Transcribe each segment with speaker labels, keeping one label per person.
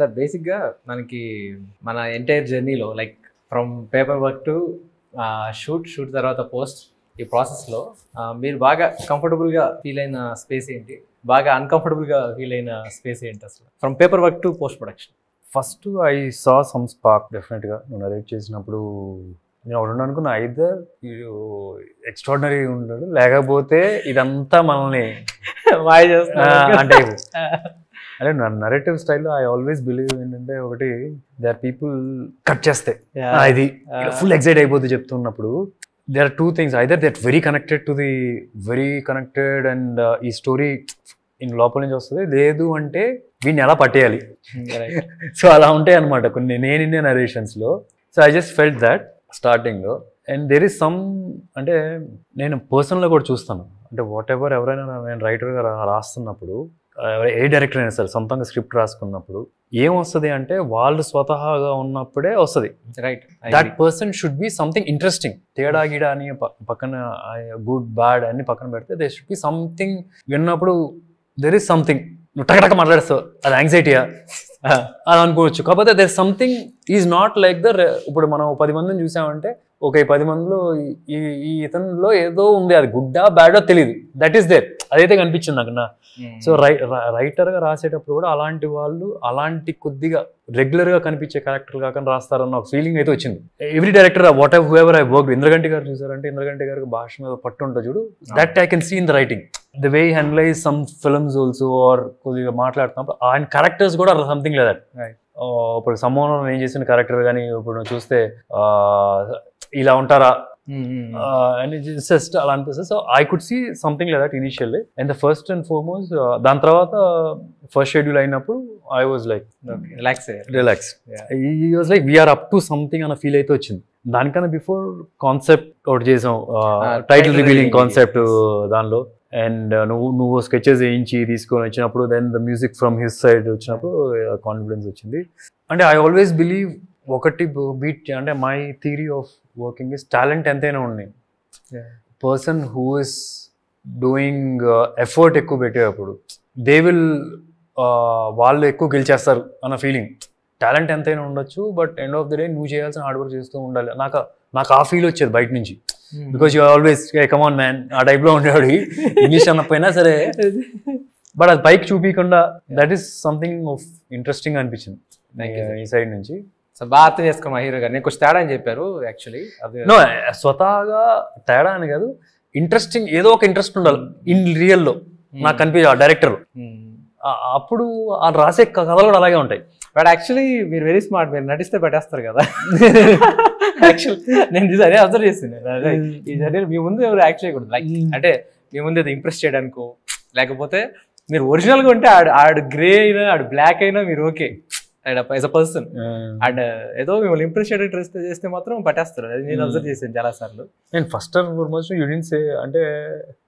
Speaker 1: Sir బేసిక్గా మనకి మన ఎంటైర్ జర్నీలో like from paper work to shoot shoot తర్వాత పోస్ట్ ఈ ప్రాసెస్లో మీరు బాగా కంఫర్టబుల్గా ఫీల్ అయిన స్పేస్ ఏంటి? బాగా అన్కంఫర్టబుల్గా ఫీల్ అయిన స్పేస్ ఏంటి అసలు? From paper work to post production
Speaker 2: first I saw some spark డెఫినెట్గా నువ్వు నరేట్ చేసినప్పుడు నేను ఒకటి అనుకున్నా ఐదర్ ఎక్స్ట్రాడినరీ ఉంటాడు లేకపోతే ఇదంతా మనల్ని
Speaker 1: చేస్తున్నారు
Speaker 2: అంటే అంటే నరేటివ్ స్టైల్లో ఐ ఆల్వేస్ బిలీవ్ ఏంటంటే ఒకటి దే ఆర్ పీపుల్ కట్ చేస్తే. ఇది. ఫుల్ ఎక్సైట్ అయిపోద్ది చెప్తున్నప్పుడు. They are two things either that very connected to the very connected and ఈ స్టోరీ ఇన్ లోపల నుంచి వస్తుంది. లేదు అంటే వీడిని ఎలా పట్టేయాలి?
Speaker 1: Right.
Speaker 2: సో అలా ఉంటాయి అనమాట కొన్ని నేను ఇన్నే నరేషన్స్లో so I just felt that స్టార్టింగ్లో అండ్ దెర్ ఇస్ సమ్ అంటే నేను పర్సనల్గా కూడా చూస్తాను. అంటే వాట్ ఎవర్ ఎవరైనా నేను రైటర్గా రాస్తున్నప్పుడు ఏ డైరెక్టర్ అయినా సరే సొంతంగా స్క్రిప్ట్ రాసుకున్నప్పుడు ఏం వస్తుంది అంటే వాళ్ళు స్వతహాగా ఉన్నప్పుడే వస్తుంది.
Speaker 1: Right
Speaker 2: that person should be something interesting తేడా గిడా అని పక్కన గుడ్ బ్యాడ్ అన్ని పక్కన పెడితే దే షుడ్ బి సంథింగ్ విన్నప్పుడు దెర్ ఇస్ సంథింగ్ నువ్వు టకటక మాట్లాడేస్తావు. అది యాంగ్జైటీయా అది అనుకోవచ్చు. కాకపోతే there something is not like the ఇప్పుడు మనం పది మందిని చూసామంటే ఒక పది మందిలో ఈ ఇతనిలో ఏదో ఉంది. అది గుడ్డా బ్యాడో తెలియదు దట్ ఈస్ దేర్ అదైతే కనిపించింది నాకు నా. సో రై రైటర్గా రాసేటప్పుడు కూడా అలాంటి వాళ్ళు అలాంటి కొద్దిగా రెగ్యులర్గా కనిపించే క్యారెక్టర్ కాకుండా రాస్తారన్న ఒక ఫీలింగ్ అయితే వచ్చింది. Every director whatever ever I work Indraganti గారు చూసారంటే ఇంద్రగంటి గారికి భాష మీద పట్టు ఉంటుంది చూడు. That I can see in the writing the way handles some films also are కొద్దిగా మాట్లాడుతున్నప్పుడు ఆయన క్యారెక్టర్స్ కూడా సంథింగ్ లేదా. ఇప్పుడు సమ్మోహన్ నేను చేసిన క్యారెక్టర్ కానీ ఇప్పుడు చూస్తే ఇలా ఉంటారా? అండ్ జస్ట్ అలా అనిపిస్తుంది so I could see something like that initially and the first and foremost దాని తర్వాత ఫస్ట్ షెడ్యూల్ అయినప్పుడు I was like
Speaker 1: relax
Speaker 2: relax. ఈ was like we're up to something అన్న ఫీల్ అయితే వచ్చింది. దానికన్నా బిఫోర్ కాన్సెప్ట్ ఒకటి చేసాం టైటిల్ రివీలింగ్ కాన్సెప్ట్. దానిలో. అండ్ నువ్వు నువ్వు స్కెచెస్ వేయించి తీసుకొని వచ్చినప్పుడు then the music from his side వచ్చినప్పుడు కాన్ఫిడెన్స్ వచ్చింది. అంటే ఐ ఆల్వేస్ బిలీవ్ ఒకటి బీట్ అంటే my theory of working is talent ఎంతైనా ఉంది. Person who is doing effort ఎక్కువ పెట్టేటప్పుడు దే విల్ వాళ్ళు ఎక్కువ గెలిచేస్తారు అన్న ఫీలింగ్ టాలెంట్ ఎంతైనా ఉండొచ్చు but end of the day నువ్వు చేయాల్సిన హార్డ్ వర్క్ చేస్తూ ఉండాలి. నాకు నాకు ఆ ఫీల్ వచ్చేది బయట నుంచి. Because you always come on man ఆ టైప్లో ఉండేవాడు. ఇంగ్లీష్ అన్నపోయినా సరే. బట్ అది పైకి చూపించకుండా that is something of interesting అనిపించింది. ఈ సైడ్ నుంచి.
Speaker 1: సో బాగా అర్థం చేసుకున్నా హీరో గారు. నేను కొంచెం తేడా అని చెప్పారు యాక్చువల్లీ అది
Speaker 2: నో స్వతహాగా తేడా అని కాదు ఇంట్రెస్టింగ్ ఏదో ఒక ఇంట్రెస్ట్ ఉండాలి ఇన్ రియల్లో నాకు కనిపించే ఆ డైరెక్టర్ అప్పుడు ఆ రాసే కథలు కూడా అలాగే ఉంటాయి.
Speaker 1: బట్ యాక్చువల్లీ మీరు వెరీ స్మార్ట్ మీరు నటిస్తే పెట్టేస్తారు కదా. యాక్చువల్ నేను అదే అబ్జర్వ్ చేసింది. ఈ జర్నీ మీ ముందు ఎవరు యాక్ట్ చేయకూడదు. లైక్ అంటే మీ ముందు ఏదో ఇంప్రెస్ చేయడానికో లేకపోతే మీరు ఒరిజినల్గా ఉంటే ఆడు ఆడు గ్రే అయినా ఆడు బ్లాక్ అయినా మీరు okay as a person and ఏదో మిమ్మల్ని ఇంప్రెస్ చేయడానికి చేస్తే మాత్రం పట్టేస్తారు. అది నేను అబ్జర్వ్ చేశాను చాలా సార్లు.
Speaker 2: నేను ఫస్ట్ అండ్ ఫార్మోస్ట్ యూనిట్స్ అంటే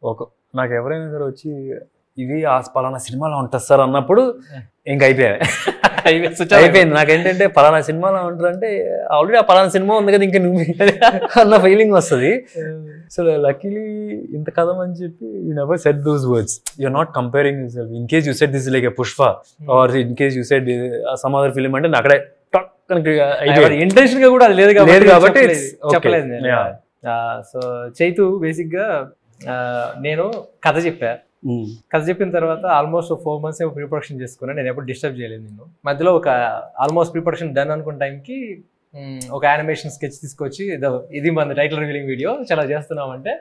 Speaker 2: ఒక నాకు ఎవరైనా సరే వచ్చి ఇది ఆ పలానా సినిమాలో ఉంటుంది సార్ అన్నప్పుడు ఇంక అయిపోయాయి అయిపోయింది. నాకేంటంటే పలానా సినిమాలో ఉంటారంటే ఆల్రెడీ ఆ పలానా సినిమా ఉంది కదా ఇంకా నువ్వు అన్న ఫీలింగ్ వస్తుంది. సో లక్కీలీ ఇంత కథ అని చెప్పి you never set those words you're not comparing in case you set this like a Pushpa or in case you set some other film అంటే అక్కడే
Speaker 1: ఇంటెన్షన్గా కూడా అది లేదు కాబట్టి
Speaker 2: లేదు కాబట్టి
Speaker 1: చెప్పలేదు. సో చైతు బేసిక్గా నేను కథ చెప్పా. Hmm. కథ చెప్పిన తర్వాత ఆల్మోస్ట్ ఫోర్ మంత్స్ ఏమో ప్రిపరేషన్ చేసుకున్నాను నేను ఎప్పుడు డిస్టర్బ్ చేయలేదు నేను మధ్యలో ఒక ఆల్మోస్ట్ ప్రిపరేషన్ డన్ అనుకున్న టైంకి hmm, ఒక యానిమేషన్ స్కెచ్ తీసుకొచ్చి ఇది మన టైటిల్ రివీలింగ్ వీడియో చాలా చేస్తున్నామంటే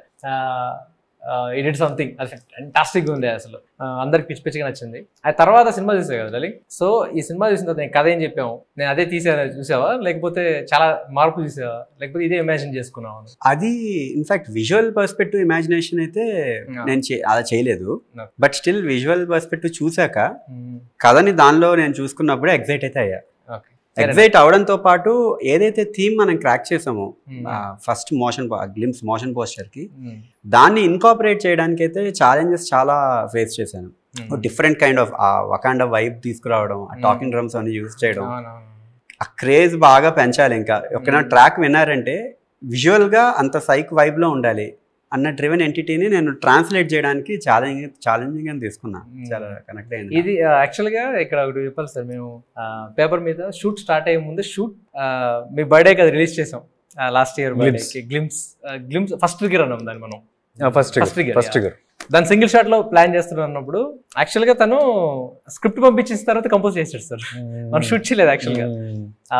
Speaker 1: ఇడిట్ సంథింగ్ అది ఫెంటాస్టిక్ ఉంది అసలు. అందరికి పిచ్చి పిచ్చిగా నచ్చింది. ఆ తర్వాత సినిమా చూసా కదా లలి సో ఈ సినిమా చూసిన తర్వాత నేను కథ ఏం చెప్పాము? నేను అదే తీసాను చూసావా? లేకపోతే చాలా మార్పులు చూసావా లేకపోతే ఇదే ఇమాజిన్ చేసుకున్నావా?
Speaker 3: అది ఇన్ఫాక్ట్ విజువల్ పర్స్పెక్టివ్ ఇమాజినేషన్ అయితే. నేను అలా చేయలేదు. బట్ స్టిల్ విజువల్ పర్స్పెక్టివ్ చూసాక కథని దానిలో నేను చూసుకున్నప్పుడే ఎగ్జైట్ అయితే అయ్యా. ఎగ్జైట్ అవడంతో పాటు ఏదైతే థీమ్ మనం క్రాక్ చేసామో ఫస్ట్ మోషన్ గ్లిమ్స్ మోషన్ పోస్టర్కి
Speaker 1: మ్,
Speaker 3: దాన్ని ఇన్కాపరేట్ చేయడానికి అయితే ఛాలెంజెస్ చాలా ఫేస్ చేశాను. Different kind of Wakanda vibe తీసుకురావడం ఆ
Speaker 1: Hmm.
Speaker 3: టాకింగ్ డ్రమ్స్ అన్ని యూజ్ చేయడం. ఆ క్రేజ్ బాగా పెంచాలి ఇంకా ఒక
Speaker 1: Hmm.
Speaker 3: ట్రాక్ విన్నారంటే విజువల్గా అంత సైక్ వైబ్లో ఉండాలి అన్న డ్రివెన్ ఎంటిటీని నేను ట్రాన్స్లేట్ చేయడానికి ఛాలెంజింగ్ ఛాలెంజింగ్ అని తీసుకున్నా. చాలా కనెక్ట్ అయింది
Speaker 1: ఇది యాక్చువల్గా ఇక్కడ ఒకటి చెప్పాలి సార్ మేము పేపర్ మీద షూట్ స్టార్ట్ అయ్యే ముందు షూట్ మీ బర్త్డే కదా రిలీజ్ చేసాం. Last year. Glimpse glimpse first trigger అన్నాం దాన్ని మనం.
Speaker 2: First
Speaker 1: trigger,
Speaker 2: first
Speaker 1: yeah. దాని సింగిల్ షాట్లో ప్లాన్ చేస్తున్నప్పుడు యాక్చువల్గా తను స్క్రిప్ట్ పంపించిన తర్వాత కంపోజ్ చేసాడు సార్. మనం షూట్ చేయలేదు యాక్చువల్గా. ఆ,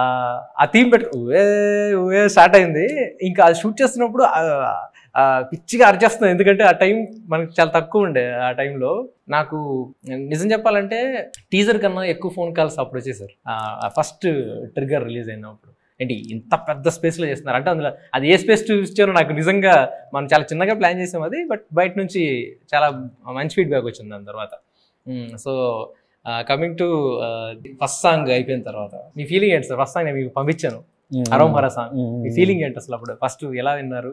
Speaker 1: ఆ థీమ్ పెట్టు స్టార్ట్ అయింది. ఇంకా అది షూట్ చేస్తున్నప్పుడు పిచ్చిగా అరిచేస్తుంది. ఎందుకంటే ఆ టైం మనకి చాలా తక్కువ ఉండే ఆ టైంలో. నాకు నిజం చెప్పాలంటే టీజర్ కన్నా ఎక్కువ ఫోన్ కాల్స్ అప్పుడు వచ్చేసారు. ఫస్ట్ ట్రిగర్ రిలీజ్ అయినప్పుడు. ఏంటి ఇంత పెద్ద space లో చేస్తున్నారు. అంటే అందులో అది ఏ స్పేస్ చూపించారో నాకు నిజంగా మనం చాలా చిన్నగా ప్లాన్ చేసాం అది. బట్ బయట నుంచి చాలా మంచి ఫీడ్బ్యాక్ వచ్చింది దాని తర్వాత. So coming to first song అయిపోయిన తర్వాత. మీ ఫీలింగ్ ఏంటి సార్? ఫస్ట్ సాంగ్ నేను మీకు పంపించాను. అరోమ్ హరా సాంగ్. మీ ఫీలింగ్ ఏంటి అసలు అప్పుడు? ఫస్ట్ ఎలా విన్నారు?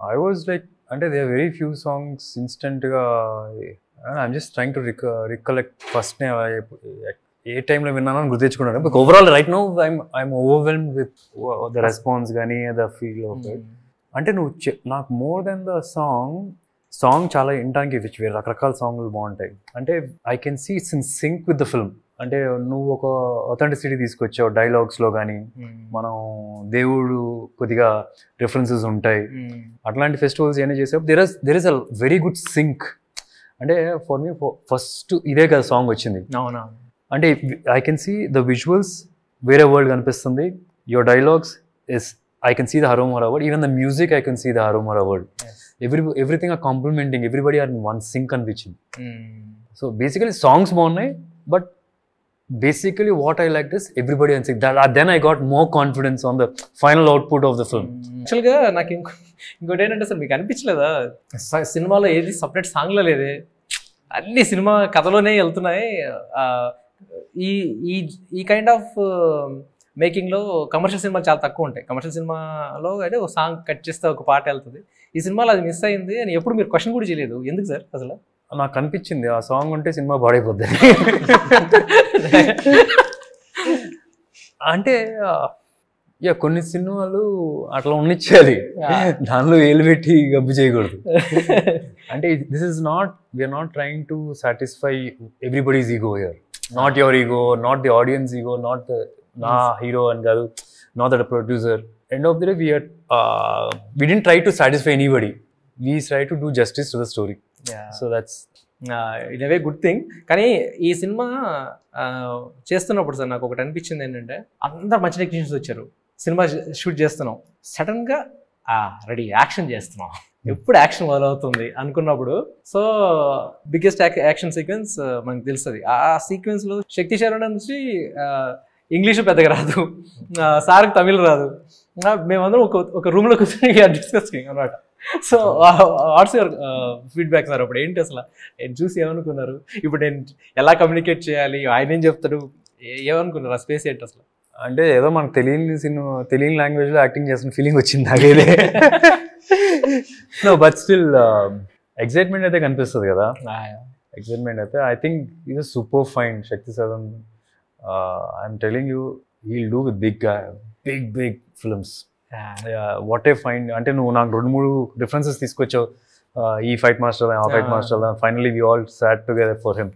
Speaker 2: ఐ వాజ్ లైక్ అంటే దే వెరీ ఫ్యూ సాంగ్స్ ఇన్స్టెంట్గా I'm just trying to రిక recollect first ఏ టైంలో విన్నానో అని గుర్తు తెచ్చుకున్నాను but overall right no I'm I'm overwhelm with the response కానీ ద ఫీల్ ఆఫ్ ఇట్ అంటే నువ్వు చె- నాకు more then the song song చాలా వినడానికి రకరకాల సాంగ్లు బాగుంటాయి. అంటే I can see it's in sync with the film అంటే నువ్వు ఒక అథెంటిసిటీ తీసుకొచ్చావు డైలాగ్స్లో కానీ మనం దేవుడు కొద్దిగా రిఫరెన్సెస్ ఉంటాయి. అట్లాంటి ఫెస్టివల్స్ ఏమైనా చేసేప్పుడు there is there is a very good sync అంటే ఫర్ మీ ఫస్ట్ ఇదే కదా సాంగ్ వచ్చింది.
Speaker 1: అవునా
Speaker 2: అంటే I can see the visuals వేరే వరల్డ్ కనిపిస్తుంది. Your dialogues is I can see the Haromhara word even the music I can see the Haromhara word every everything are complimenting everybody are in one sync అనిపించింది. So basically songs బాగున్నాయి but what I like this everybody and sync that then I got more confidence on the final output of the film
Speaker 1: యాక్చువల్గా నాకు ఇంకో ఇంకోటి ఏంటంటే sir మీకు అనిపించలేదా? సినిమాలో ఏది సపరేట్ సాంగ్లో లేదే. అన్ని సినిమా కథలోనే వెళ్తున్నాయి. ఈ ఈ ఈ కైండ్ ఆఫ్ మేకింగ్లో కమర్షియల్ సినిమాలు చాలా తక్కువ ఉంటాయి. కమర్షియల్ సినిమాలో అంటే ఒక సాంగ్ కట్ చేస్తే ఒక పాట వెళ్తుంది. ఈ సినిమాలో అది మిస్ అయింది అని ఎప్పుడు మీరు క్వశ్చన్ కూడా చేయలేదు. ఎందుకు సార్ అసలు?
Speaker 2: నాకు అనిపించింది ఆ సాంగ్ ఉంటే సినిమా పాడైపోద్ది. అంటే యా కొన్ని సినిమాలు అట్లా ఉన్నిచ్చేది. దానిలో ఏలు పెట్టి గబ్బు చేయకూడదు. అంటే this is not we're not trying to satisfy everybody's ego year not your ego not the audience ego not నా హీరో అని కాదు not that producer end of the day we're we didn't try to satisfy anybody we try to do justice to the story so that's
Speaker 1: it way good thing కానీ ఈ సినిమా చేస్తున్నప్పుడు sir నాకు ఒకటి అనిపించింది ఏంటంటే అందరు మంచి టెక్నీషియన్స్ వచ్చారు. సినిమా షూట్ చేస్తున్నాం. సడన్గా రెడీ యాక్షన్ చేస్తున్నాం. ఎప్పుడు యాక్షన్ మొదలవుతుంది అనుకున్నప్పుడు. సో బిగ్గెస్ట్ యాక్షన్ సీక్వెన్స్ మనకు తెలుస్తుంది. ఆ సీక్వెన్స్లో శక్తి శరణ నుంచి ఇంగ్లీష్ పెద్దగా రాదు. సార్కి తమిళ్ రాదు. మేమందరం ఒక ఒక రూమ్లో కూర్చొని డిస్కసింగ్ అనమాట. So what's your feedback sir అప్పుడు? ఏంటి అసలు? నేను చూసి ఏమనుకున్నారు? ఇప్పుడు నేను ఎలా కమ్యూనికేట్ చేయాలి? ఆయన ఏం చెప్తాడు? ఏమనుకున్నారు? ఆ స్పేస్ ఏంటి అసలు?
Speaker 2: అంటే ఏదో మనకు తెలియని సినిమా తెలియని లాంగ్వేజ్లో యాక్టింగ్ చేసిన ఫీలింగ్ వచ్చింది నాకైతే నో బట్ స్టిల్ ఎక్సైట్మెంట్ అయితే కనిపిస్తుంది కదా? ఎక్సైట్మెంట్ అయితే I think is super fine Shakti Sadan I'm telling you he'll do with big big big films what a fine అంటే నువ్వు నాకు రెండు మూడు డిఫరెన్సెస్ తీసుకొచ్చావు. Uh, ఈ ఫైట్ మాస్టర్ ఆ fight
Speaker 1: Ah.
Speaker 2: Master finally we all sat together for him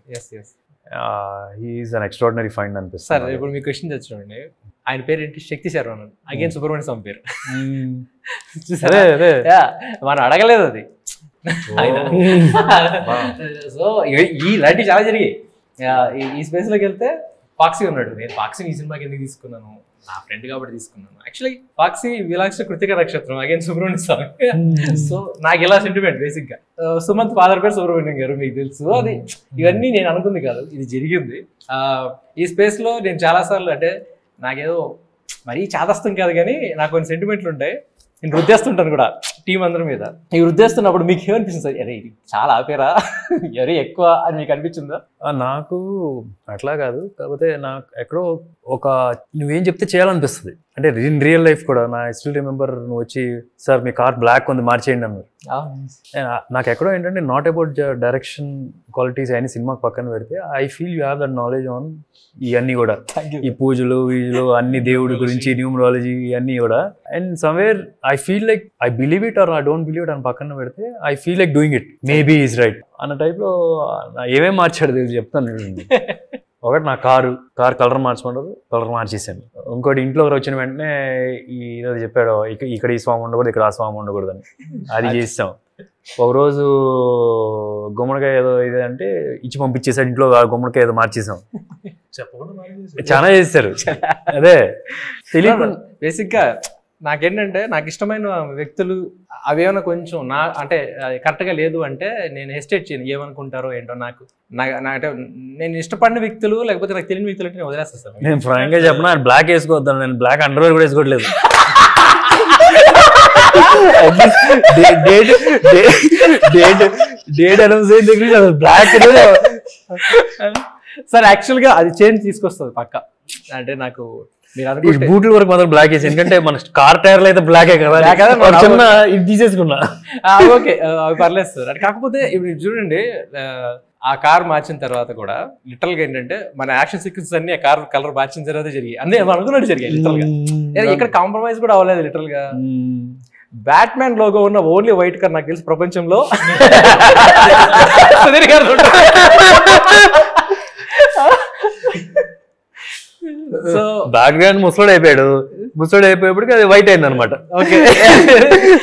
Speaker 2: he's an extraordinary find
Speaker 1: sir
Speaker 2: అనిపిస్తుంది
Speaker 1: ఇప్పుడు మీ క్వశ్చన్ తెచ్చుకోండి. ఆయన పేరు ఏంటి? శక్తి శర్వణన్ అగైన్ సుబ్రహ్మణ్య స్వామి పేరు.
Speaker 2: Mm. అదే
Speaker 1: Yeah, మనం అడగలేదు అది. సో ఈ ఇలాంటివి చాలా జరిగాయి. ఈ- ఈ స్పేస్లోకి వెళ్తే పాక్సీ ఉన్నాడు. నేను పాక్సీని ఈ సినిమాకి ఎందుకు తీసుకున్నాను? నా ఫ్రెండ్ కాబట్టి తీసుకున్నాను. యాక్చువల్లీ పాక్సీ విలాక్ష కృతిక నక్షత్రం. అగైన్ సుబ్రహ్మణ్య స్వామి సో నాకు ఇలా సెంటిమెంట్ బేసిక్గా Uh, సుమంత్ ఫాదర్ పేరు సుబ్రహ్మణ్యం గారు మీకు తెలుసు. అది ఇవన్నీ నేను అనుకుంది కాదు. ఇది జరిగింది. ఆ, ఈ స్పేస్లో నేను చాలా సార్లు అంటే నాకేదో మరీ చాదస్తం కాదు కానీ నాకు కొన్ని సెంటిమెంట్లు ఉంటాయి. నేను రుద్దేస్తుంటాను కూడా. టీం అందరి మీద. ఈ రుద్దేస్తున్నప్పుడు మీకు ఏమనిపిస్తుంది సార్? అరే ఇది చాలా ఆపేరా? ఎవరి ఎక్కువ అని మీకు అనిపించిందా?
Speaker 2: నాకు అట్లా కాదు. కాకపోతే నాకు ఎక్కడో ఒక నువ్వేం చెప్తే చేయాలనిపిస్తుంది. అంటే ఇన్ రియల్ లైఫ్ కూడా నా స్టిల్ రిమెంబర్ నువ్వు వచ్చి సార్ మీ కార్ బ్లాక్ ఉంది మార్చేయండి అన్నారు. నాకు ఎక్కడో ఏంటంటే నాట్ అబౌట్ డైరెక్షన్ క్వాలిటీస్ అని సినిమాకి పక్కన పెడితే I feel you have that knowledge on ఇవన్నీ కూడా. ఈ పూజలు వీజులు అన్ని దేవుడి గురించి న్యూమరాలజీ ఇవన్నీ కూడా. And somewhere I feel like I believe it or I don't believe it అని పక్కన పెడితే I feel like doing it maybe is right అన్న టైప్లో ఏమేం మార్చాడు తెలియదు చెప్తాను. ఒకటి నా కారు కార్ కలర్ మార్చమంటారు కలర్ మార్చేసాను ఇంకోటి ఇంట్లో వచ్చిన వెంటనే ఈ ఏదో చెప్పాడు ఇక- ఇక్కడ ఈ స్వామి ఉండకూడదు ఇక్కడ ఆ స్వామి ఉండకూడదు అని. అది చేసాం ఒక రోజు గుమ్మడికాయ ఏదో ఇది అంటే ఇచ్చి పంపించేసాడు ఇంట్లో గుమ్మడికాయ ఏదో మార్చేసాం చాలా చేస్తారు అదే. తెలియదు
Speaker 1: బేసిక్గా నాకేంటంటే నాకు ఇష్టమైన వ్యక్తులు అవేమైనా కొంచెం నా అంటే కరెక్ట్గా లేదు అంటే నేను హెస్టేట్ చేయను. ఏమనుకుంటారో ఏంటో నాకు. అంటే నేను ఇష్టపడిన వ్యక్తులు లేకపోతే నాకు తెలియని వ్యక్తులు అంటే నేను వదిలేస్తాను
Speaker 2: నేను ఫ్రాంక్గా చెప్పిన బ్లాక్ వేసుకోవద్దాను నేను బ్లాక్ అండర్వేర్ కూడా వేసుకోవట్లేదు. డేట్ డేట్ డేట్ అనౌన్స్ అయిన దగ్గర నుంచి బ్లాక్
Speaker 1: సార్ యాక్చువల్గా అది చేంజ్ తీసుకొస్తుంది పక్క. అంటే నాకు
Speaker 2: ఈ బూట్ల వరకు మాత్రం బ్లాక్ వేసి ఎందుకంటే మన కార్ టైర్లు అయితే బ్లాకే కదా? చిన్న ఇది తీసేసుకున్నా.
Speaker 1: ఓకే. అవి పర్లేదు సార్. అంటే కాకపోతే ఇప్పుడు చూడండి ఆ, కార్ మార్చిన తర్వాత కూడా లిటరల్గా ఏంటంటే మన యాక్షన్ సీక్వెన్స్ అన్ని ఆ కార్ కలర్ మార్చిన తర్వాత జరిగాయి. అన్నీ మనం అనుకున్నట్టు జరిగాయి లిటరల్గా. ఇక్కడ కాంప్రమైజ్ కూడా అవ్వలేదు లిటరల్గా. బ్యాట్ మ్యాన్ లోగో ఉన్న ఓన్లీ వైట్ కార్ నాకు తెలిసి ప్రపంచంలో. సుధీర్ గారు ఉంటారు. సో
Speaker 2: బ్యాక్గ్రౌండ్ ముసలోడు అయిపోయాడు. ముసలోడు అయిపోయేప్పటికి అది వైట్ అయింది అనమాట
Speaker 1: okay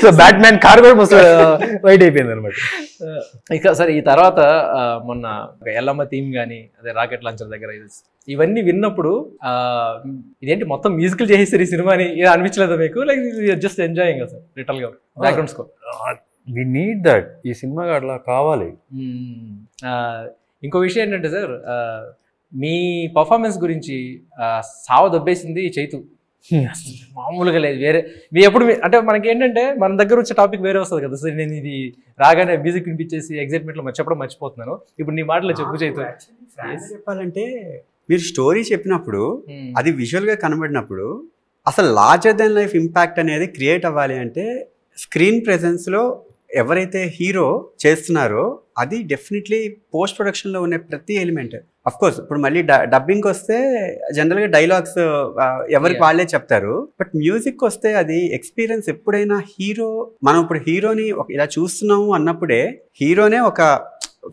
Speaker 2: so Batman car కూడా ముసలోడు వైట్ అయిపోయింది అనమాట
Speaker 1: ఇక సరే ఈ తర్వాత ఆ, మొన్న ఎల్లమ్మ థీమ్ కానీ అదే రాకెట్ లాంచర్ దగ్గర ఇవన్నీ విన్నప్పుడు ఆ, ఇదేంటి మొత్తం మ్యూజికల్ చేసేసారు ఈ సినిమాని? అనిపించలేదా మీకు? Like just enjoying sir లిటల్గా. Background score
Speaker 2: we need that ఈ సినిమాకి అట్లా కావాలి.
Speaker 1: ఇంకో విషయం ఏంటంటే సార్ మీ పర్ఫార్మెన్స్ గురించి సావ దొబ్బేసింది చైతు. అసలు మామూలుగా లేదు. వేరే మీ ఎప్పుడు అంటే మనకి ఏంటంటే మన దగ్గర వచ్చే టాపిక్ వేరే వస్తుంది కదా. సార్ నేను ఇది రాగానే మ్యూజిక్ వినిపించేసి ఎగ్జైట్మెంట్లో చెప్పడం మర్చిపోతున్నాను. ఇప్పుడు నీ మాటలో చెప్పు చైతు.
Speaker 3: చెప్పాలంటే మీరు స్టోరీ చెప్పినప్పుడు
Speaker 1: Hmm.
Speaker 3: అది విజువల్గా కనబడినప్పుడు అసలు లార్జర్ దెన్ లైఫ్ ఇంపాక్ట్ అనేది క్రియేట్ అవ్వాలి అంటే స్క్రీన్ ప్రెజెన్స్లో ఎవరైతే హీరో చేస్తున్నారో అది డెఫినెట్లీ పోస్ట్ ప్రొడక్షన్లో ఉన్న ప్రతి ఎలిమెంట్ అఫ్ కోర్స్ ఇప్పుడు మళ్ళీ డబ్బింగ్ వస్తే జనరల్గా డైలాగ్స్ ఎవరికి. వాళ్ళే చెప్తారు. బట్ మ్యూజిక్ వస్తే అది ఎక్స్పీరియన్స్ ఎప్పుడైనా హీరో మనం ఇప్పుడు హీరోని ఒక- ఇలా చూస్తున్నాము అన్నప్పుడే హీరోనే ఒక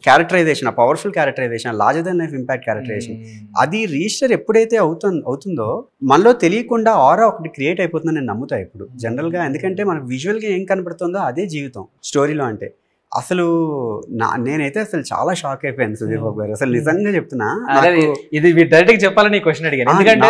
Speaker 3: క్యారెక్టరైజేషన్ ఆ powerful characterization larger than life impact characterization అది రిజిస్టర్ ఎప్పుడైతే అవుతుంది అవుతుందో మనలో తెలియకుండా ఆరా ఒకటి క్రియేట్ అయిపోతుందని నేను నమ్ముతా ఇప్పుడు. జనరల్గా ఎందుకంటే మనకు విజువల్గా ఏం కనపడుతుందో అదే జీవితం స్టోరీలో అంటే. అసలు నా నేనైతే అసలు చాలా షాక్ అయిపోయాను సుదీప్ బాబు గారు. అసలు నిజంగా చెప్తున్నా
Speaker 1: ఇది డైరెక్ట్గా చెప్పాలని క్వశ్చన్ అడిగాను. ఎందుకంటే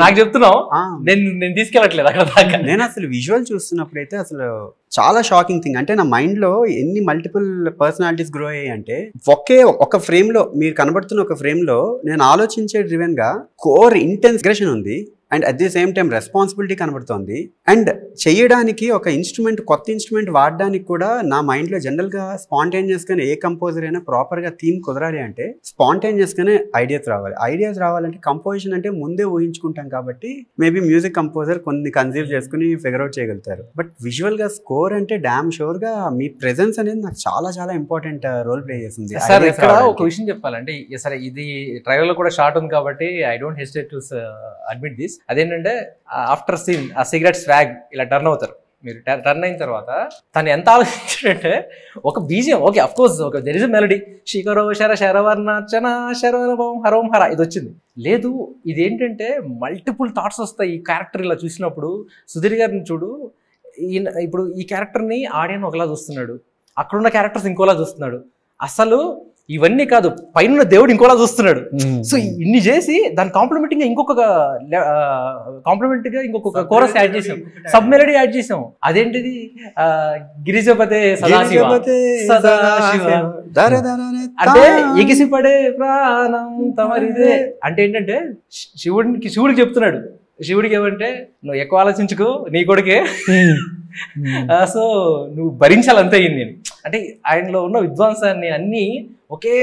Speaker 3: నాకు-
Speaker 1: చెప్తున్నావు నేను నేను తీసుకెళ్ళట్లేదు అక్కడ
Speaker 3: నేను అసలు విజువల్ చూస్తున్నప్పుడు అయితే అసలు చాలా షాకింగ్ థింగ్ అంటే నా మైండ్లో ఎన్ని మల్టిపుల్ పర్సనాలిటీస్ గ్రో అయ్యాయి అంటే ఒకే ఒక ఫ్రేమ్లో మీరు కనబడుతున్న ఒక ఫ్రేమ్లో నేను ఆలోచించే డ్రివెన్గా కోర్ ఇంటెన్స్ ఉంది. And at the same time responsibility కనబడుతోంది. అండ్ చేయడానికి ఒక ఇన్స్ట్రుమెంట్ కొత్త ఇన్స్ట్రుమెంట్ వాడడానికి కూడా నా మైండ్లో జనరల్గా స్పాంటేనియస్ గానే ఏ కంపోజర్ అయినా ప్రాపర్గా థీమ్ కుదరాలి అంటే స్పాంటేనియస్ గానే ఐడియాస్ రావాలి. ఐడియాస్ రావాలంటే కంపోజిషన్ అంటే ముందే ఊహించుకుంటాం కాబట్టి మేబీ మ్యూజిక్ కంపోజర్ కొన్ని కన్సీవ్ చేసుకుని ఫిగర్ అవుట్ చేయగలుగుతారు. బట్ విజువల్గా స్కోర్ అంటే డామ్ షూర్గా మీ ప్రెజెన్స్ అనేది నాకు చాలా చాలా ఇంపార్టెంట్ రోల్ ప్లే చేసింది.
Speaker 1: సార్ ఇక్కడ. ఒక విషయం చెప్పాలంటే సరే ఇది ట్రైలర్లో కూడా షార్ట్ ఉంది కాబట్టి I don't hesitate to admit this అదేంటంటే ఆఫ్టర్ సీన్ ఆ సిగరెట్ స్వాగ్ ఇలా టర్న్ అవుతారు. మీరు టర్న్ అయిన తర్వాత తను ఎంత ఆలోచించాడంటే ఒక బీజియం ఓకే అఫ్ కోర్స్ ఒక దెర్ ఇస్ మెలడీ శిఖరో శర శరవర్ణచన శరవరభం హరోం హర ఇది వచ్చింది. లేదు ఇది ఏంటంటే మల్టిపుల్ థాట్స్ వస్తాయి ఈ క్యారెక్టర్ ఇలా చూసినప్పుడు. సుధీర్ గారిని చూడు ఈయన ఇప్పుడు ఈ క్యారెక్టర్ని ఆడియన్ ఒకలా చూస్తున్నాడు. అక్కడున్న క్యారెక్టర్స్ ఇంకోలా చూస్తున్నాడు. అసలు ఇవన్నీ కాదు పైన దేవుడు ఇంకోలా చూస్తున్నాడు. సో ఇన్ని చేసి దాని కాంప్లిమెంటింగ్గా ఇంకొక కాంప్లిమెంట్గా ఇంకొక కోరస్ యాడ్ చేసాం. సబ్ మెలడీ యాడ్ చేసాం. అదేంటిది? ఆ, గిరిజపతే సదాశివ. అంటే. ఎగిసిపడే ప్రాణం తమరిదే. అంటే ఏంటంటే శివుడికి శివుడికి చెప్తున్నాడు. శివుడికి ఏమంటే నువ్వు ఎక్కువ ఆలోచించుకో నీ కొడుకే. సో నువ్వు భరించాలంతే అయింది అని అంటే ఆయనలో ఉన్న విద్వాంసాన్ని అన్ని ఒకే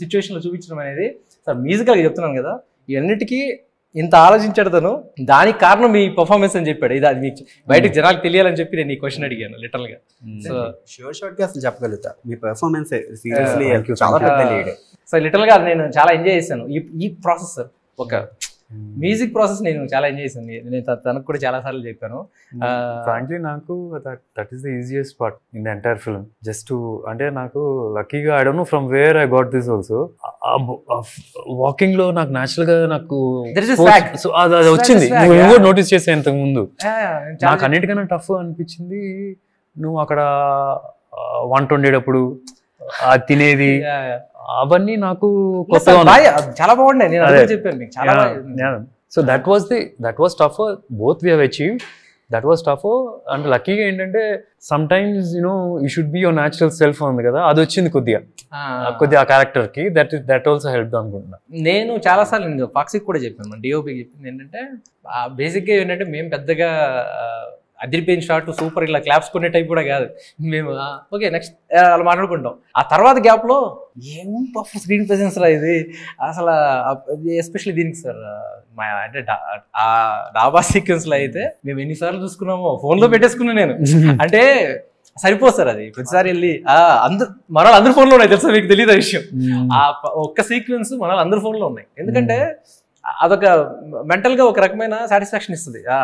Speaker 1: సిచ్యువేషన్లో చూపించడం అనేది సార్ మ్యూజికల్గా చెప్తున్నాను కదా ఇవన్నిటికీ ఇంత ఆలోచించాడు తను. దానికి కారణం మీ పర్ఫార్మెన్స్ అని చెప్పాడు. ఇది అది మీకు బయటకు జనాలకు తెలియాలని చెప్పి నేను ఈ క్వశ్చన్ అడిగాను లిటరల్గా. సో
Speaker 3: షోర్ షార్ట్గా అసలు చెప్పగలుగుతా. మీ పెర్ఫార్మెన్స్ సీరియస్లీ చాలా
Speaker 1: సో లిటరల్గా నేను చాలా ఎంజాయ్ చేశాను. ఈ ఈ ప్రాసెస్ ఒక మ్యూజిక్ ప్రాసెస్ నేను చాలా ఎంజాయ్ చేశాను. నేను తనకు కూడా చాలా సార్లు చెప్పాను.
Speaker 2: ఫ్రాంక్లీ నాకు that is the easiest part in the entire film just అంటే నాకు లక్కీగా I don't know from where I got this also వాకింగ్లో నాకు న్యాచురల్గా నాకు అది వచ్చింది. నువ్వు నోటీస్ చేసే ఇంతకు ముందు. నాకు అన్నిటికన్నా టఫ్ అనిపించింది నువ్వు అక్కడ వంట వండేటప్పుడు తినేది. అవన్నీ నాకు
Speaker 1: చాలా బాగుండే నేను
Speaker 2: అదే.
Speaker 1: చెప్పాను మీకు. చాలా
Speaker 2: so that was the that was tough both we have achieve that was tough and లక్కీగా ఏంటంటే sometimes you know you should be your natural self ఉంది కదా అది వచ్చింది కొద్దిగా. కొద్దిగా ఆ క్యారెక్టర్కి దట్ దట్ ఆల్సో హెల్ప్ అనుకుంటున్నా.
Speaker 1: నేను చాలా సార్లు నేను ఫాక్సీకి కూడా చెప్పాను మన డిఓపికి చెప్పింది ఏంటంటే బేసిక్గా ఏంటంటే మేము పెద్దగా అదిరిపోయిన షాట్ సూపర్ ఇలా క్లాప్స్ కొనే టైప్ కూడా కాదు. మేము ఓకే నెక్స్ట్ అలా మాట్లాడుకుంటాం. ఆ తర్వాత గ్యాప్లో ఏం పఫ్ స్క్రీన్ ప్రెసెన్స్ రా ఇది? అసలు ఎస్పెషల్లీ దీనికి సార్ మా అంటే ఆ డాబా సీక్వెన్స్లో అయితే మేము ఎన్నిసార్లు చూసుకున్నామో ఫోన్లో పెట్టేసుకున్నా నేను. అంటే సరిపోదు సార్ అది. ప్రతిసారి వెళ్ళి ఆ, అందరు మన వాళ్ళు అందరి ఫోన్లో ఉన్నాయి తెలుసా మీకు? తెలియదు ఆ విషయం ఆ ప- ఒక్క సీక్వెన్స్ మన వాళ్ళు అందరి ఫోన్లో ఉన్నాయి. ఎందుకంటే అదొక మెంటల్గా ఒక రకమైన సాటిస్ఫాక్షన్ ఇస్తుంది. ఆ,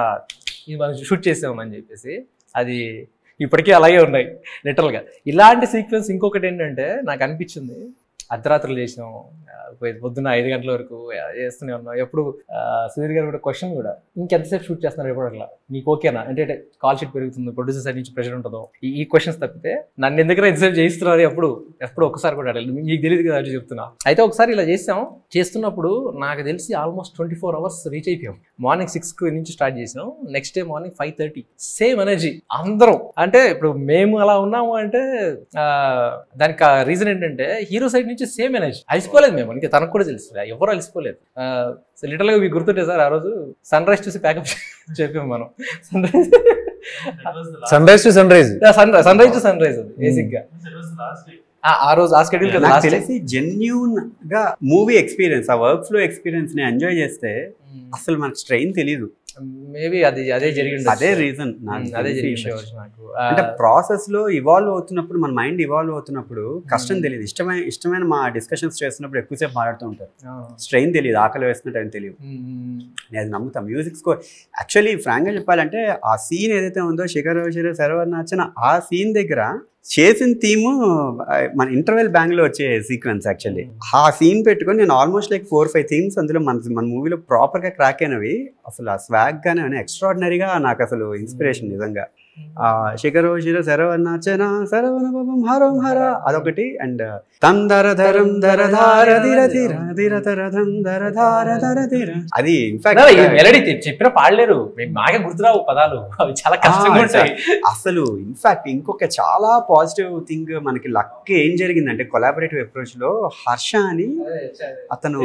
Speaker 1: ఇది మనం షూట్ చేసామని చెప్పేసి అది ఇప్పటికీ అలాగే ఉన్నాయి లిటరల్గా ఇలాంటి సీక్వెన్స్ ఇంకొకటి ఏంటంటే నాకు అనిపించింది అర్ధరాత్రులు చేసినాం. పొద్దున్న ఐదు గంటల వరకు చేస్తూనే ఉన్నాం. ఎప్పుడు సుధీర్ గారు కూడా క్వశ్చన్ కూడా ఇంకెంతసేపు షూట్ చేస్తున్నారు ఎప్పుడు అట్లా నీకు ఓకేనా అంటే కాల్ షీట్ పెరుగుతుంది ప్రొడ్యూసర్ సైడ్ నుంచి ప్రెషర్ ఉంటుందో? ఈ క్వశ్చన్స్ తప్పితే నన్ను ఎందుకు ఎంతసేపు చేయిస్తున్నారు ఎప్పుడు? ఎప్పుడు ఒకసారి కూడా అడగలేదు మీకు తెలియదు కదా అంటే చెప్తున్నా. అయితే ఒకసారి ఇలా చేసాం. చేస్తున్నప్పుడు నాకు తెలిసి almost twenty four hours reach అయిపోయాం మార్నింగ్ సిక్స్ నుంచి స్టార్ట్ చేసాం next day morning five thirty same energy అందరం. అంటే ఇప్పుడు మేము అలా ఉన్నాము అంటే ఆ, దానికి రీజన్ ఏంటంటే హీరో సైడ్ నుంచి సేమ్ ఎనర్జీ. అలసిపోలేదు మేము ఇంకా తనకు కూడా తెలుసు. ఎవరు అలసిపోలేదు. లిటరల్గా మీకు గుర్తుంటే సార్ ఆ రోజు సన్ రైజ్ చూసి ప్యాకప్ చెప్పాము మనం. Sunrise.
Speaker 2: Sunrise to sunrise.
Speaker 1: Sunrise sunrise to sunrise అది బేసిక్గా. ఆ, ఆ రోజు ఆ day.
Speaker 3: తెలిసి జెన్యున్గా మూవీ ఎక్స్పీరియన్స్ ఆ వర్క్ ఫ్లో ఎక్స్పీరియన్స్ని ఎంజాయ్ చేస్తే అసలు మనకు స్ట్రెయిన్ తెలియదు
Speaker 1: మేబీ అది అదే జరిగింది
Speaker 3: అదే రీజన్
Speaker 1: అదే జరిగింది నాకు.
Speaker 3: అంటే ప్రాసెస్లో ఇవాల్వ్ అవుతున్నప్పుడు మన మైండ్ ఇవాల్వ్ అవుతున్నప్పుడు కష్టం తెలియదు. ఇష్టమైన ఇష్టమైన మా డిస్కషన్స్ చేస్తున్నప్పుడు ఎక్కువసేపు మాట్లాడుతూ ఉంటారు. స్ట్రెయిన్ తెలియదు ఆకలి వేస్తున్న టైం తెలియదు.
Speaker 1: ఉమ్,
Speaker 3: నేను అది నమ్ముతా. మ్యూజిక్ స్కోర్ యాక్చువల్లీ ఫ్రాంక్గా చెప్పాలంటే ఆ సీన్ ఏదైతే ఉందో శిఖర్ శిఖర్ సర్వర్ నచ్చిన ఆ సీన్ దగ్గర చేసిన థీము మన ఇంటర్వెల్ బ్యాంగ్లో వచ్చే సీక్వెన్స్ యాక్చువల్లీ ఆ సీన్ పెట్టుకొని నేను almost like four five themes అందులో మన మన మూవీలో ప్రాపర్గా క్రాక్ అయినవి. అసలు ఆ స్వాగ్ గానే ఎక్స్ట్రాడినరీగా నాకు అసలు ఇన్స్పిరేషన్ నిజంగా. ఆ శిఖరో శిర శరవణ నచన శరవణ పవం హరం హర అదొకటి అండ్ తందర ధరం ధర ధార ధిర ధిర ధిర ధర ధం ధర ధార ధర ధిర. అది
Speaker 1: మెలడీ చెప్పిన పాడలేరు. మేము మాకే గుర్తురావు పదాలు. అవి చాలా కష్టంగా ఉంటాయి.
Speaker 3: అసలు ఇన్ఫాక్ట్ ఇంకొక చాలా పాజిటివ్ థింగ్ మనకి లక్ ఏం జరిగిందంటే కొలాబరేటివ్ అప్రోచ్లో హర్ష అని అతను.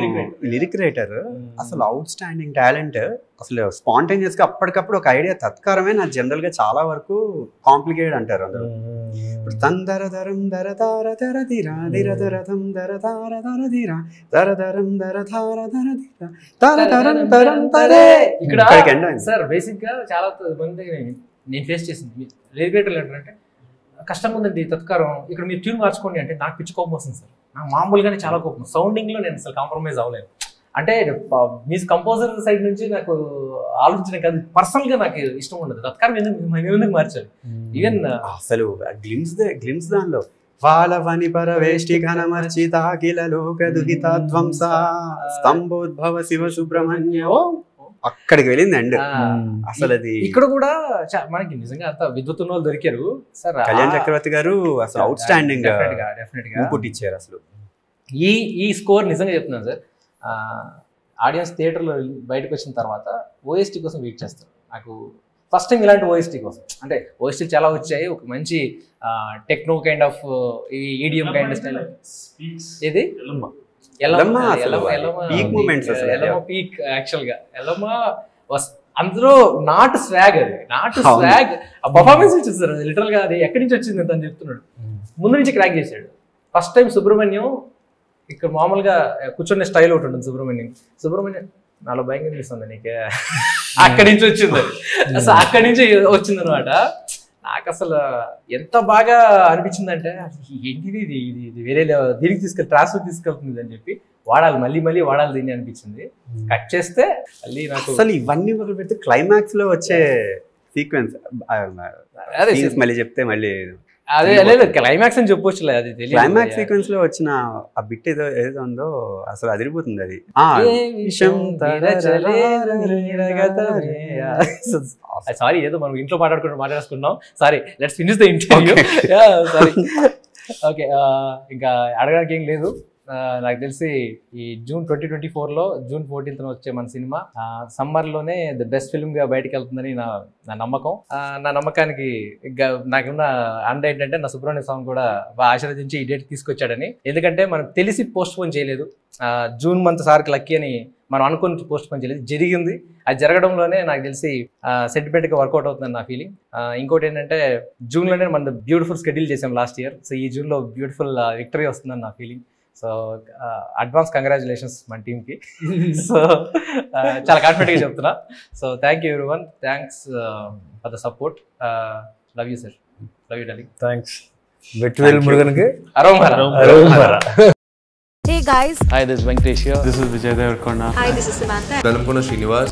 Speaker 3: లిరిక్ రైటర్ అసలు అవుట్ స్టాండింగ్ టాలెంట్ అసలు స్పాంటేనియస్గా అప్పటికప్పుడు ఒక ఐడియా తత్కారమే నాకు జనరల్గా చాలా వరకు కాంప్లికేటెడ్ అంటారు అందరూ. ఇప్పుడు తందర ధరం దర ధార ధర ధిర ధిర ధర ధం దర ధార ధర ధిర ధర ధరం దర ధార ధర ధిర ధర ధరం ధరం తరే.
Speaker 1: ఇక్కడ
Speaker 3: ఇక్కడికి end అయింది.
Speaker 1: సార్ బేసిక్గా చాలా మంది నేను ఫేస్ చేసింది. రేడియేటర్లు ఏంటంటే కష్టంగా ఉందండి తత్కారం ఇక్కడ మీరు ట్యూన్ మార్చుకోండి అంటే నాకు పిచ్చి కోపం వస్తుంది సార్. నాకు మామూలుగానే చాలా కోపం. సౌండింగ్లో నేను అసలు కాంప్రమైజ్ అవ్వలేదు. అంటే మ్యూజిక్ కంపోజర్ సైడ్ నుంచి నాకు ఆలోచించడం కాదు పర్సనల్గా నాకు ఇష్టం ఉండదు. తత్కారం ఎందుకు మార్చాలి ఈవెన్
Speaker 3: అసలు గ్లిమ్స్ గ్లిమ్స్ దానిలో. వాలవని పరవేష్టి ఘనమర్చిత అఖిల లోక దుహిత ధ్వంస. స్తంభోద్భవ శివ సుబ్రహ్మణ్య. అక్కడికి వెళ్ళింది అండ్. అసలు అది
Speaker 1: ఇక్కడ కూడా మనకి నిజంగా అంత విద్వత్తున్న వాళ్ళు దొరికారు. సార్
Speaker 3: కళ్యాణ్ చక్రవర్తి గారు అసలు అవుట్ స్టాండింగ్ డెఫినెట్గా ఇచ్చారు అసలు.
Speaker 1: ఈ ఈ స్కోర్ నిజంగా చెప్తున్నాను సార్. ఆడియన్స్ థియేటర్లో బయటకు వచ్చిన తర్వాత ఓఎస్టీ కోసం వెయిట్ చేస్తారు. నాకు ఫస్ట్ టైం ఇలాంటి ఓఎస్టీ కోసం. అంటే ఓఎస్టీ చాలా వచ్చాయి. ఒక మంచి techno kind of idiom kind style ఇది పీక్ యాక్చువల్గా. అందులో నాట్ స్వాగ్ అది. నాట్. స్వాగ్ ఆ పర్ఫార్మెన్స్ ఇచ్చింది సార్ లిటరల్గా అది ఎక్కడి నుంచి వచ్చింది అని చెప్తున్నాడు. ముందు నుంచి క్రాక్ చేశాడు. ఫస్ట్ టైం సుబ్రహ్మణ్యం ఇక్కడ మామూలుగా కూర్చునే స్టైల్ ఒకటి ఉంటుంది సుబ్రహ్మణ్యం. సుబ్రహ్మణ్యం నాలో భయం కనిపిస్తుంది నీకే. అక్కడి నుంచి వచ్చింది. అసలు అక్కడి నుంచి వచ్చింది అనమాట నాకు అసలు ఎంత బాగా అనిపించిందంటే ఏంటిది ఇది? ఇది ఇది వేరే దీనికి తీసుకెళ్ళి ట్రాన్స్ఫర్ తీసుకెళ్తుంది అని చెప్పి వాడాలి మళ్ళీ మళ్ళీ వాడాలి దీన్ని అనిపించింది. కట్ చేస్తే మళ్ళీ నాకు
Speaker 3: అసలు ఇవన్నీ ఒకటి పెడితే క్లైమాక్స్లో వచ్చే సీక్వెన్స్ మళ్ళీ చెప్తే మళ్ళీ
Speaker 1: అదే లేదు క్లైమాక్స్ అని చెప్పొచ్చులే అది తెలియదు.
Speaker 3: క్లైమాక్స్ సీక్వెన్స్లో వచ్చిన ఆ బిట్ ఏదో ఏదో ఉందో అసలు అదిరిపోతుంది అది.
Speaker 1: సారీ ఏదో మనం ఇంట్లో మాట్లాడుకుంటూ మాట్లాడుకున్నాం sorry let's finish the interview sorry okay ఇంకా అడగడానికి ఏం లేదు. నాకు తెలిసి ఈ జూన్ ట్వంటీ ట్వంటీ ఫోర్లో జూన్ ఫోర్టీన్త్ వచ్చే మన సినిమా సమ్మర్లోనే ద బెస్ట్ ఫిల్మ్గా బయటకు వెళ్తుందని నా నా నమ్మకం. నా నమ్మకానికి నాకున్న అండ ఏంటంటే నా సుబ్రహ్మణ్య స్వామి కూడా బాగా ఆశీర్వదించి ఈ డేట్ తీసుకొచ్చాడని. ఎందుకంటే మనం తెలిసి పోస్ట్ పోన్ చేయలేదు జూన్ మంత్ సార్కి లక్కీ అని మనం అనుకుని పోస్ట్ పోన్ చేయలేదు. జరిగింది. అది జరగడంలోనే నాకు తెలిసి సెంటిమెంట్గా వర్కౌట్ అవుతుందని నా ఫీలింగ్. ఇంకోటి ఏంటంటే జూన్లోనే మనం బ్యూటిఫుల్ షెడ్యూల్ చేసాం లాస్ట్ ఇయర్. సో ఈ జూన్లో బ్యూటిఫుల్ విక్టరీ వస్తుందని నా ఫీలింగ్. సో అడ్వాన్స్ కంగ్రాచులేషన్స్ మన టీమ్కి సో చాలా కాన్ఫిడెంట్గా చెప్తున్నా. So thank you everyone thanks for the support love you sir love you darling
Speaker 2: thanks వెట్వేల్ మురుగన్కి
Speaker 1: అరోమరా
Speaker 4: Hey guys,
Speaker 5: Hi, this is Venkatesh here.
Speaker 6: This is Vijay Devarkonda.
Speaker 4: hi, this is Samantha.
Speaker 7: నలుపుకున్న Srinivas